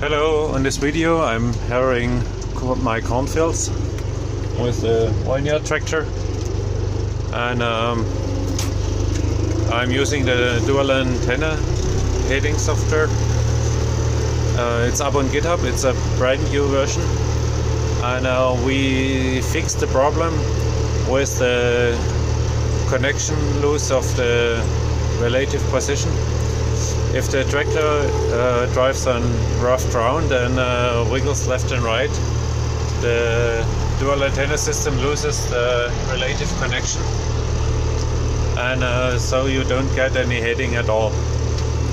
Hello, in this video I'm harrowing my cornfields with the Vineyard tractor. And um, I'm using the dual antenna heading software. Uh, it's up on GitHub, it's a brand new version. And uh, we fixed the problem with the connection loose of the relative position if the tractor uh, drives on rough ground and uh, wiggles left and right, the dual antenna system loses the relative connection, and uh, so you don't get any heading at all.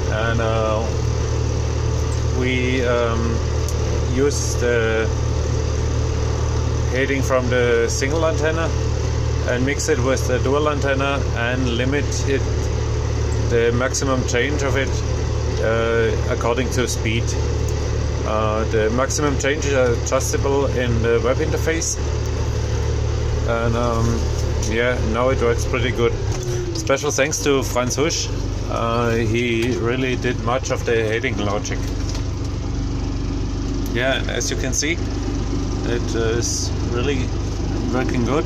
And uh, we um, use the heading from the single antenna and mix it with the dual antenna and limit it the maximum change of it uh, according to speed. Uh, the maximum change is adjustable in the web interface, and um, yeah, now it works pretty good. Special thanks to Franz Husch. Uh, he really did much of the heading logic. Yeah, and as you can see, it is really working good.